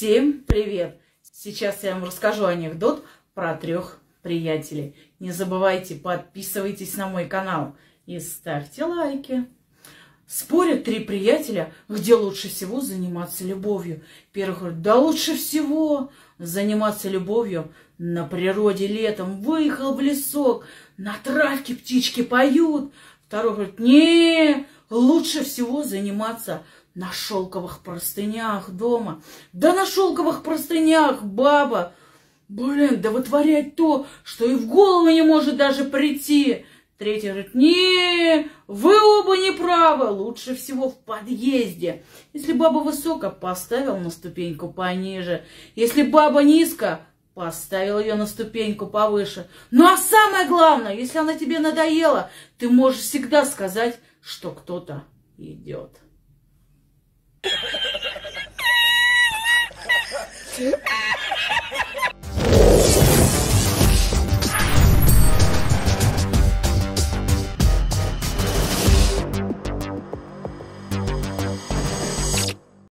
Всем привет! Сейчас я вам расскажу анекдот про трех приятелей. Не забывайте, подписывайтесь на мой канал и ставьте лайки. Спорят три приятеля, где лучше всего заниматься любовью. Первый говорит, да лучше всего заниматься любовью на природе летом. Выехал в лесок, на травке птички поют. Второй говорит, не, лучше всего заниматься на шелковых простынях дома. Да на шелковых простынях, баба! Блин, да вытворять то, что и в голову не может даже прийти. Третий говорит, не, вы оба не правы, лучше всего в подъезде. Если баба высоко, поставил на ступеньку пониже. Если баба низко, поставил ее на ступеньку повыше. Ну а самое главное, если она тебе надоела, ты можешь всегда сказать, что кто-то идет. Ha!